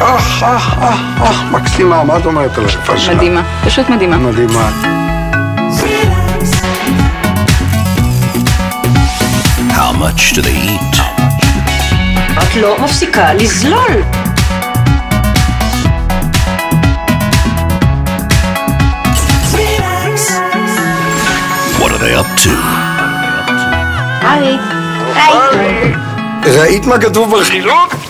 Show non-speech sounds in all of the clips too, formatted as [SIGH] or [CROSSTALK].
אך, אך, אך, אך, מקסימה, מה את אומרת על היפה שלה? מדהימה, פשוט מדהימה. מדהימה. How much do they eat? את לא מפסיקה לזלול. What are they up to? היי. היי. ראית מה כתוב בחילוק?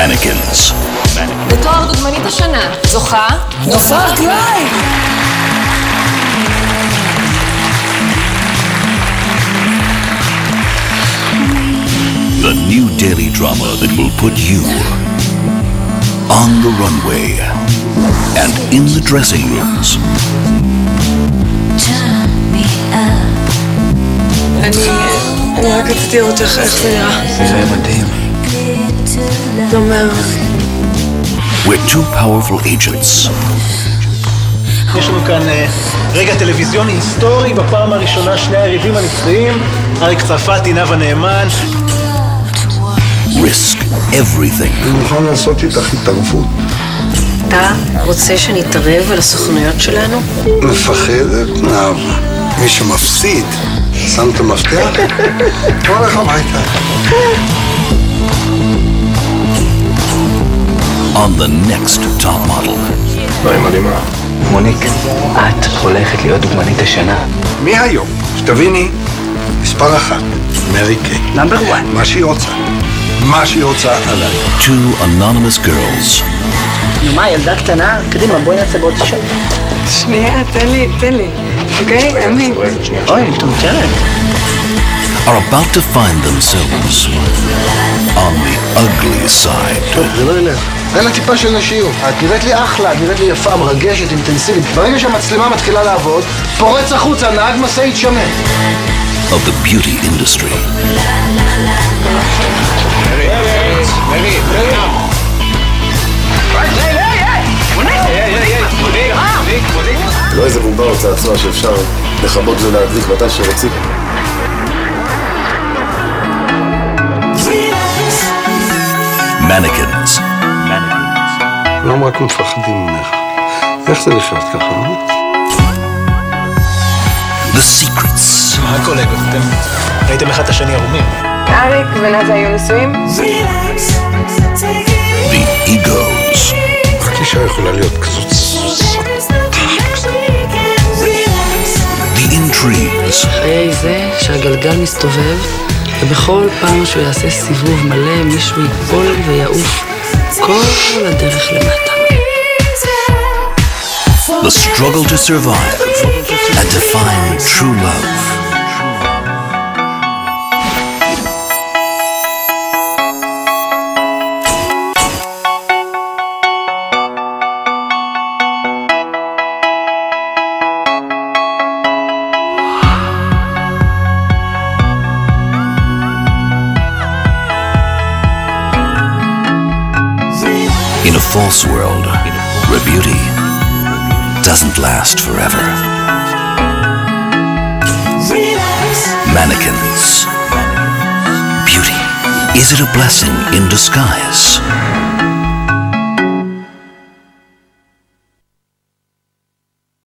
Mannequins. בתואר דוגמנית השנה, זוכה, נופר קליין. The new daily drama that will put you on the runway and in the dressing rooms. אני, אני רק רציתי לראות איך איך זה נראה. זה מדהים. We're two powerful agents יש לנו כאן אה, רגע טלוויזיוני היסטורי, בפעם הראשונה שני היריבים הנצחיים, אריק צרפתי, נאוה נאמן. risk everything אני מוכן לעשות איתך התערבות. אתה רוצה שנתערב על הסוכנויות שלנו? מפחדת? נאוה. מי שמפסיד, שם את המפתח, [LAUGHS] הולך הביתה. on the next top model. לא, היא מדהימה. מוניק, את הולכת להיות דוגמנית השנה. מהיום, שתביני, מספר אחת, מרי קיי. נאמבר 1. מה שהיא רוצה. מה שהיא רוצה עליי. Two anonymous girls נו מה, ילדה קטנה? קדימה, בואי נעשה בעוד שעה. שנייה, תן לי, תן לי. אוקיי, אמי. אוי, מטומטמת. are about to find themselves on the ugly side. אין לה טיפה של נשיות. את נראית לי אחלה, את נראית לי יפה, מרגשת, אינטנסיבית. ברגע שהמצלמה מתחילה לעבוד, פורץ החוצה, נהג משאית שמן. of the beauty industry. לא איזה בובה או צעצוע שאפשר לכבות ולהדליק מתי שרוצים. Mannequins. כולם רק מפחדים ממך. איך זה לחיות ככה? אה? The secrets. מה הקולגות? אתם ראיתם אחד את השני ערומים. אריק ונאווה היו נשואים? The egos. רק אישה יכולה להיות כזאת The intrigues. חיי זה שהגלגל מסתובב, ובכל פעם שהוא יעשה סיבוב מלא, מישהו ייפול ויעוף כל הדרך למטה. The struggle to survive and to find true love. False world where beauty doesn't last forever. Mannequins. Beauty. Is it a blessing in disguise?